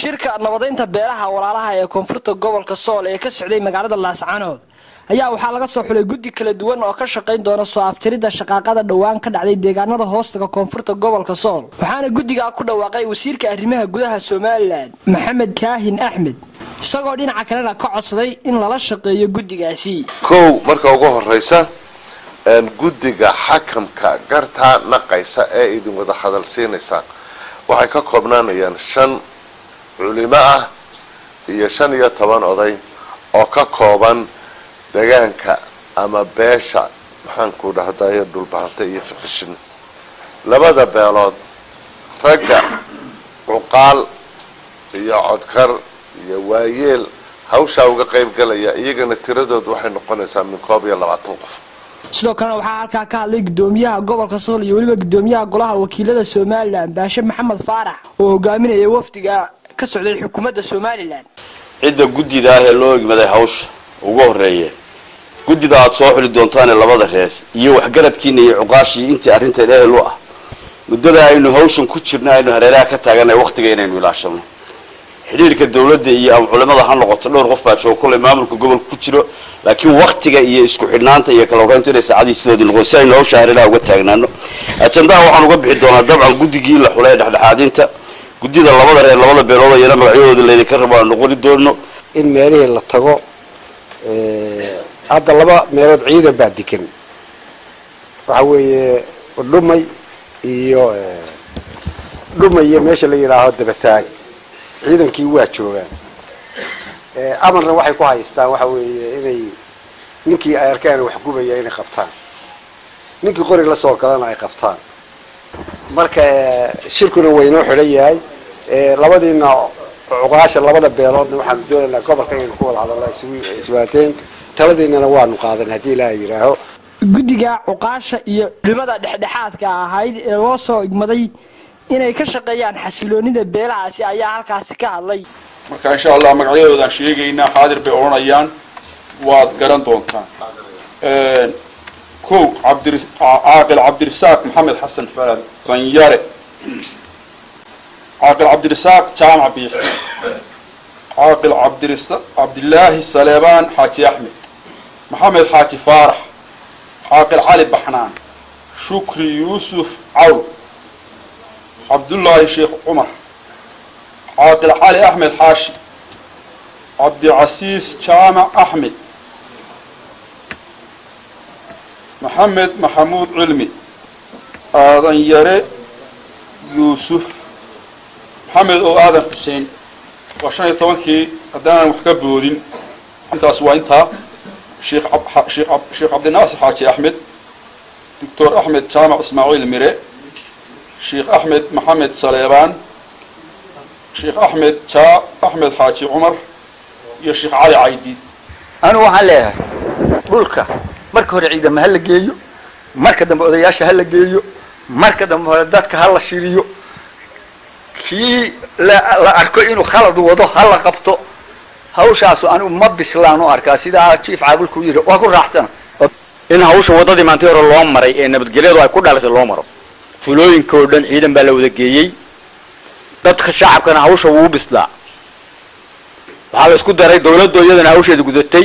shirka nabadaynta beelaha walaalaha ee koonfurta gobolka sool ee ka socday magaalada laascaanood. Ayaa waxaa laga soo xulay guddi kala duwan oo ka shaqayn doona soo aftiridda shaqaaqada dhowaan ka dhacday deegaanada hoostaga koonfurta gobolka sool waxaana guddigaa ku dhawaaqay wasiirka arrimaha gudaha somalilan maxamed kaahin axmed isagoo dhinaca kalena ka codsaday in lala shaqeeyo guddigaasi. Kow marka ugu horeysa guddiga xakamka gartaa naqaysa ee idin wada hadal siinaysaan waxay ka koobnaanayaan shan culimo ah iyo shan iyo toban oday oo ka kooban degaanka ama beesha maxaanku dhahdayo dhulbahanta iyo fiqishin labada beelood ragga cuqaal iyo codkar iyo waayeel hawshaa uga qayb galaya iyagana tiradoodu waxay noqonaysaa min koob iyo labaatan qof. Sidoo kalena waxaa halkaa ka hadlay gudoomiyaha gobolka sool iyo weliba gudoomiyaha golaha wakiilada somalilan baashe maxamed faarax oo hogaaminaya wafdiga ka socday xukuumadda somalilan cidda guddida ah ee loo egmaday hawsha ugu horreeya guddida aada soo xuli doontaane labada reer iyo waxgaradkiina iyo cuqaashii intii arrinteed ehel u ah. Muddada aynu hawshan ku jirna aynu hareeraha ka taaganay wakhtiga inaynu ilaashano. Xidhiirka dawladda iyo ama culimada ha noqoto dhowr qof baa jooga kullay maamulka gobolka ku jiro laakiin waktiga iyo isku xidhnaanta iyo kala horeyntu inay saacadii sidoodii noqon si aynu hawsha hareeraha uga taagnaano. Ajandaha waxaan uga bixi doonaa dabcan guddigii la xulay ee dhexdhexaadinta guddida labada reer labada beelood iyana magacyadooda laydinka rabo aan noqoni doono in meelihii la tago hadda laba meelood ciidan baa degan waxa weeye dhumay iyo dhumay iyo meesha la yidhaaho dabataag ciidankii waa joogaan. Amarna waxay ku haystaan waxa weeye inay ninkii ay arkaan wax gubaya inay qabtaan. Ninkii qori la soo galana ay qabtaan. Marka shirkuna waynoo xidhan yahay labadiina cuqaasha labada beeloodna waxaanu doonaynaa gobolka inaynu ku wada hadalna iswaateen taladiinana waanu qaadan haddii ilaaha yidhaaho. Guddiga cuqaasha iyo culimada dhexdhexaadka ahayd ee loo soo igmaday inay ka shaqeeyaan xasiloonida beelahaasi ayaa halkaasi ka hadlay. Marka insha allah magacyadoodaan sheegaynaa xaadir bay odhanayaan waad garan doontaan. Kow caaqil cabdirisaaq maxamed xasan faad sanyare caaqil cabdirisaaq jaamac biix caaqil cabdilaahi saleebaan xaaji axmed maxamed xaaji faarax caaqil cali baxnaan shukri yuusuf cawl cabdullaahi sheekh cumar caaqil cali axmed xaashi cabdicasiis jaamac axmed maxamed maxamuud cilmi aadan yare yuusuf maxamed oo aadan xuseen waa shan iyo tobankii haddaanan wax ka boodin intaas waa intaa sheekh cabdinaasir xaaji axmed doctor axmed jaamac ismaaciil mire sheekh axmed maxamed saleebaan sheekh axmed jaa axmed xaaji cumar iyo sheekh cali caydiid anigu waxaan leeyahay dhulka marka hore ciidama ha la geeyo marka dambe odayaasha ha la geeyo marka dambe hore dadka ha la shiriyo kii la arko inuu khalad wado ha la qabto. Hawshaasu anigu ma bislaan u arkaa. Sidaa jief caabulku yidhi waa ku raacsana in hawsha waddadii maantii hore loo maray ee nabadgelyadu ay ku dhalatay loo maro. Tulooyinka oo dhan ciidan baa la wada geeyey dadka shacabkana hawsha wuu bislaa. Waxaa la isku daray dawladdo iyadana hawsheeda gudatay